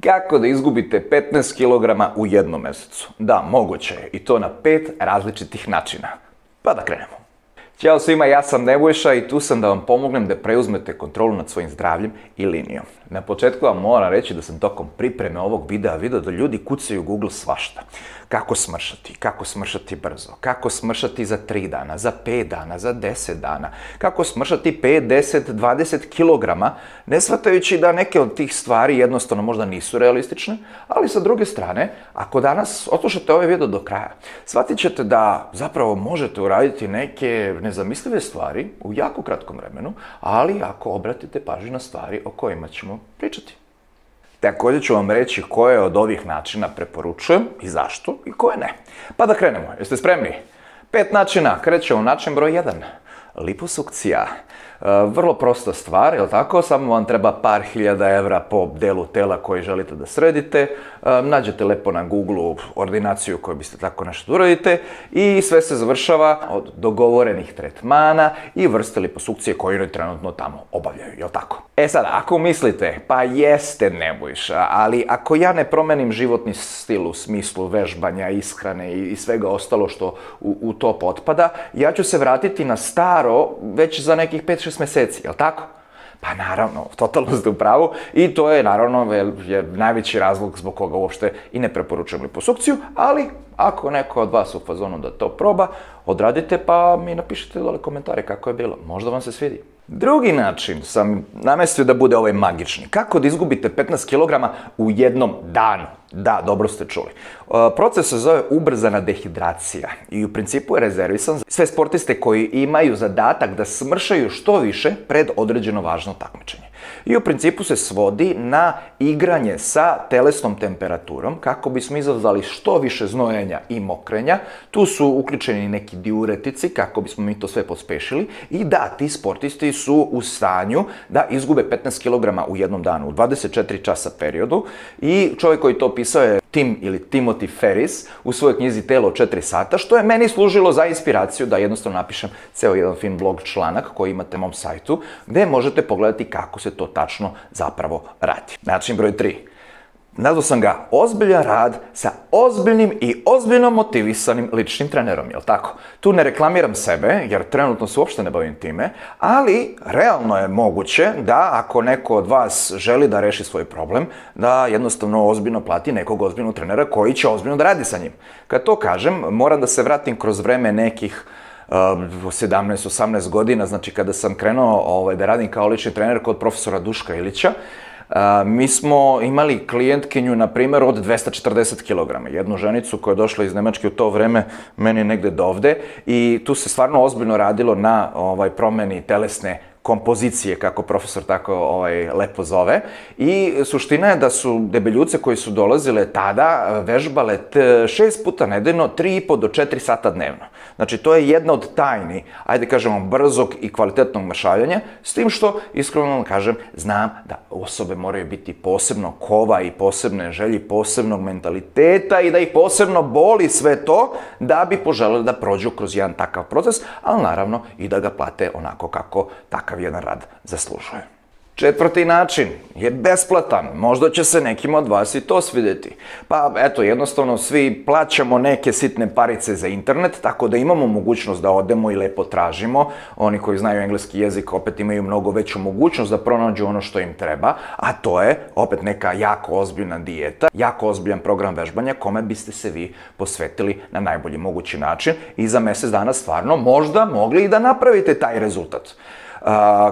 Kako da izgubite 15 kg u jednom mjesecu? Da, moguće je i to na pet različitih načina. Pa da krenemo. Ćao svima, ja sam Nebojša i tu sam da vam pomognem da preuzmete kontrolu nad svojim zdravljem i linijom. Na početku vam moram reći da sam tokom pripreme ovog videa vidio da ljudi kucaju Google svašta. Kako smršati, kako smršati brzo, kako smršati za 3 dana, za 5 dana, za 10 dana, kako smršati 5, 10, 20 kg, ne shvatajući da neke od tih stvari jednostavno možda nisu realistične, ali sa druge strane, ako danas otušate ovaj video do kraja, shvatit ćete da zapravo možete uraditi neke nezamislive stvari u jako kratkom vremenu, ali ako obratite pažnju na stvari o kojima ćemo pričati. Također ću vam reći koje od ovih načina preporučujem i zašto i koje ne. Pa da krenemo, jeste spremni? Pet načina, krećemo način broj 1. Liposukcija. E, vrlo prosta stvar, jel tako? Samo vam treba par hiljada evra po delu tela koji želite da sredite. E, nađete lepo na Google ordinaciju koju biste tako nešto uradite i sve se završava od dogovorenih tretmana i vrste liposukcije koju trenutno tamo obavljaju, jel tako? E sad, ako mislite, pa jeste Nebojša, ali ako ja ne promenim životni stil u smislu vežbanja, ishrane i svega ostalo što u, u to potpada, ja ću se vratiti na staro već za nekih 5-6 mjeseci, jel tako? Pa naravno, totalno ste u pravu i to je naravno je najveći razlog zbog koga uopšte i ne preporučujem liposukciju, ali ako neko od vas u fazonu da to proba, odradite pa mi napišite dole komentare kako je bilo. Možda vam se svidi. Drugi način sam namestio da bude ovaj magični. Kako da izgubite 15 kg u jednom danu? Da, dobro ste čuli. E, proces se zove ubrzana dehidracija i u principu je rezervisan za sve sportiste koji imaju zadatak da smršaju što više pred određeno važno takmičenje i u principu se svodi na igranje sa telesnom temperaturom kako bismo izazvali što više znojenja i mokrenja. Tu su uključeni neki diuretici kako bismo mi to sve pospešili i da, ti sportisti su u stanju da izgube 15 kg u jednom danu, u 24 časa periodu i čovjek koji to pisao je Tim ili Timothy Ferris u svojoj knjizi Telo 4 sata, što je meni služilo za inspiraciju da jednostavno napišem ceo jedan fin blog članak koji imate na mom sajtu, gdje možete pogledati kako se to tačno zapravo radi. Način broj 3. Nazvao sam ga ozbiljan rad sa ozbiljnim i ozbiljno motivisanim ličnim trenerom, jel tako? Tu ne reklamiram sebe, jer trenutno se uopšte ne bavim time, ali realno je moguće da ako neko od vas želi da reši svoj problem, da jednostavno ozbiljno plati nekog ozbiljnog trenera koji će ozbiljno da radi sa njim. Kad to kažem, moram da se vratim kroz vreme nekih 17-18 um, godina, znači kada sam krenuo ovaj, da radim kao lični trener kod profesora Duška Ilića, mi smo imali klijentkinju, na primjer, od 240 kg. Jednu ženicu koja je došla iz Nemačke u to vreme, meni negde dovde, i tu se stvarno ozbiljno radilo na ovaj, promeni telesne kompozicije, kako profesor tako ovaj, lepo zove. I suština je da su debeljuce koji su dolazile tada vežbale šest puta nedeljno, tri i po do četiri sata dnevno. Znači, to je jedna od tajni, ajde kažemo, brzog i kvalitetnog mršavljanja, s tim što, iskreno vam kažem, znam da osobe moraju biti posebno kova i posebne želji, posebnog mentaliteta i da ih posebno boli sve to da bi poželjeli da prođu kroz jedan takav proces, ali naravno i da ga plate onako kako takav jedan rad zaslužuje. Četvrti način je besplatan, možda će se nekim od vas i to svidjeti. Pa eto, jednostavno svi plaćamo neke sitne parice za internet, tako da imamo mogućnost da odemo i lepo tražimo. Oni koji znaju engleski jezik opet imaju mnogo veću mogućnost da pronađu ono što im treba, a to je opet neka jako ozbiljna dijeta, jako ozbiljan program vežbanja kome biste se vi posvetili na najbolji mogući način i za mjesec dana stvarno možda mogli i da napravite taj rezultat.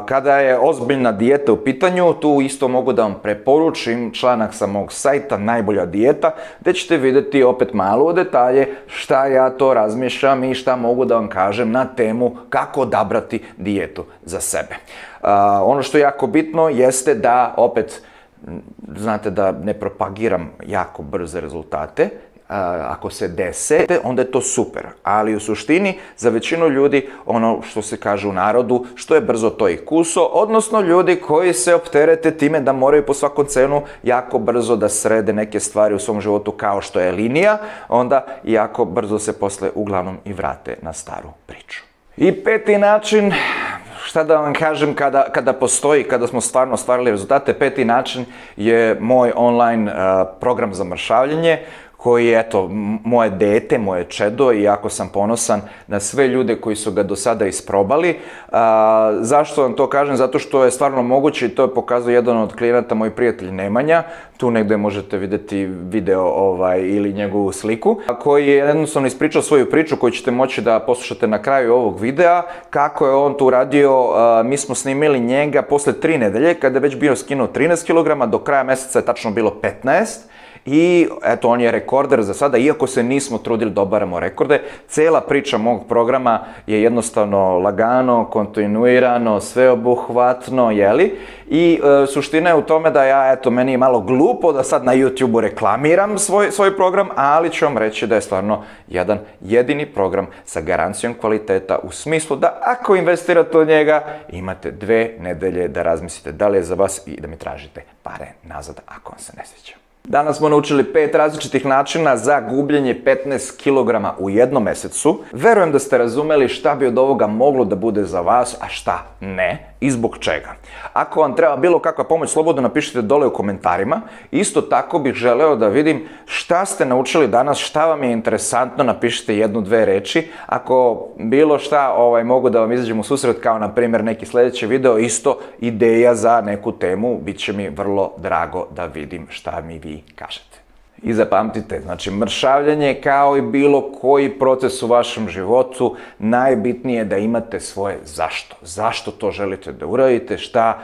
Kada je ozbiljna dijeta u pitanju, tu isto mogu da vam preporučim članak sa mog sajta Najbolja dijeta, gdje ćete vidjeti opet malo detalje šta ja to razmišljam i šta mogu da vam kažem na temu kako odabrati dijetu za sebe. Ono što je jako bitno jeste da opet znate da ne propagiram jako brze rezultate, ako se dese, onda je to super. Ali u suštini, za većinu ljudi, ono što se kaže u narodu, što je brzo to i kuso, odnosno ljudi koji se opterete time da moraju po svakom cenu jako brzo da srede neke stvari u svom životu kao što je linija, onda jako brzo se posle uglavnom i vrate na staru priču. I peti način, šta da vam kažem, kada, kada postoji, kada smo stvarno ostvarili rezultate, peti način je moj online program za mršavljenje koji je, eto, moje dete, moje čedo i jako sam ponosan na sve ljude koji su ga do sada isprobali. A, zašto vam to kažem? Zato što je stvarno moguće i to je pokazao jedan od klijenata, moj prijatelj Nemanja, tu negde možete videti video ovaj, ili njegovu sliku, koji je jednostavno ispričao svoju priču koju ćete moći da poslušate na kraju ovog videa, kako je on to uradio, a, mi smo snimili njega posle tri nedelje, kada je već bio skinuo 13 kg, do kraja meseca je tačno bilo 15 I eto, on je rekorder za sada, iako se nismo trudili da obaramo rekorde. Cela priča mog programa je jednostavno lagano, kontinuirano, sveobuhvatno, jeli? I e, suština je u tome da ja, eto, meni je malo glupo da sad na YouTube-u reklamiram svoj, svoj program, ali ću vam reći da je stvarno jedan jedini program sa garancijom kvaliteta u smislu da ako investirate od njega, imate dve nedelje da razmislite da li je za vas i da mi tražite pare nazad ako vam se ne sviđa. Danas smo naučili pet različitih načina za gubljenje 15 kg u jednom mesecu. Verujem da ste razumeli šta bi od ovoga moglo da bude za vas, a šta ne i zbog čega. Ako vam treba bilo kakva pomoć, slobodno napišite dole u komentarima. Isto tako bih želeo da vidim šta ste naučili danas, šta vam je interesantno, napišite jednu, dve reči. Ako bilo šta ovaj, mogu da vam izađem u susret, kao na primjer neki sledeći video, isto ideja za neku temu, bit će mi vrlo drago da vidim šta mi vi kažete. I zapamtite, znači mršavljanje kao i bilo koji proces u vašem životu, najbitnije je da imate svoje zašto. Zašto to želite da uradite, šta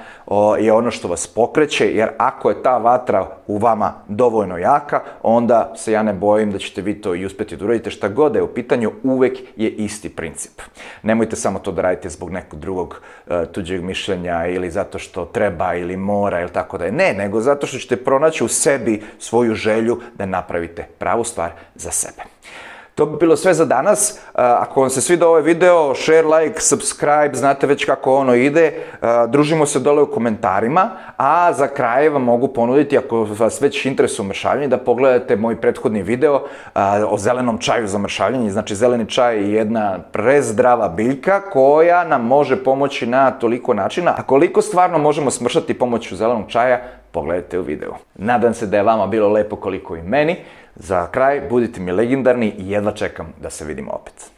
je ono što vas pokreće, jer ako je ta vatra u vama dovoljno jaka, onda se ja ne bojim da ćete vi to i uspeti da uradite. Šta god je u pitanju, uvek je isti princip. Nemojte samo to da radite zbog nekog drugog uh, tuđeg mišljenja ili zato što treba ili mora ili tako da je. Ne, nego zato što ćete pronaći u sebi svoju želju da napravite pravu stvar za sebe. To bi bilo sve za danas. Ako vam se svidio ovaj video, share, like, subscribe, znate već kako ono ide. Družimo se dole u komentarima, a za kraj vam mogu ponuditi, ako vas već interesuje mršavljanje, da pogledate moj prethodni video o zelenom čaju za mršavljanje. Znači, zeleni čaj je jedna prezdrava biljka koja nam može pomoći na toliko načina. A koliko stvarno možemo smršati pomoću zelenog čaja, pogledajte u videu. Nadam se da je vama bilo lepo koliko i meni. Za kraj, budite mi legendarni i jedva čekam da se vidimo opet.